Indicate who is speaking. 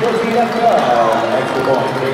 Speaker 1: He's going extra point.